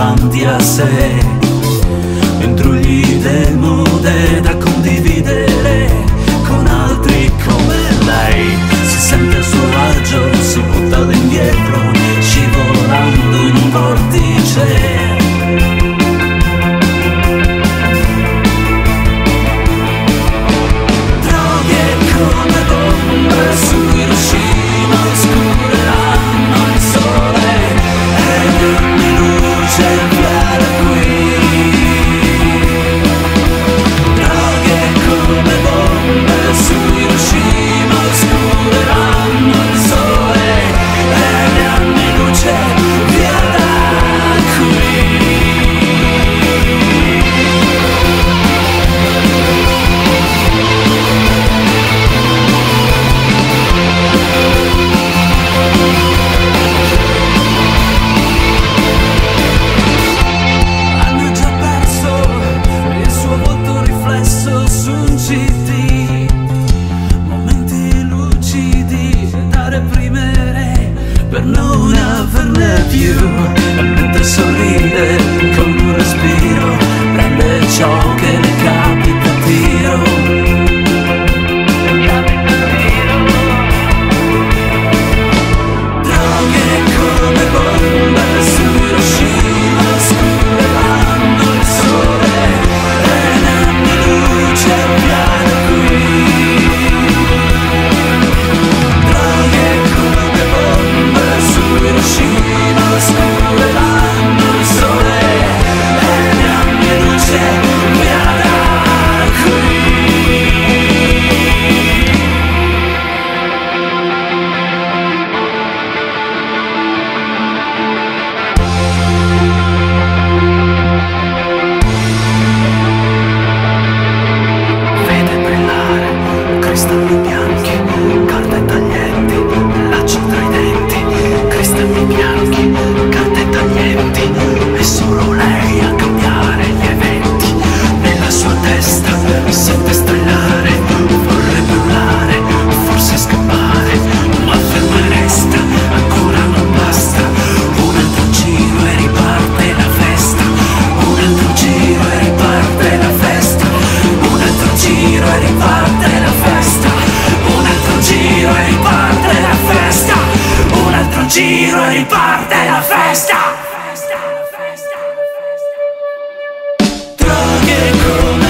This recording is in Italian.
Bandia sé Droghe come bombe su Hiroshima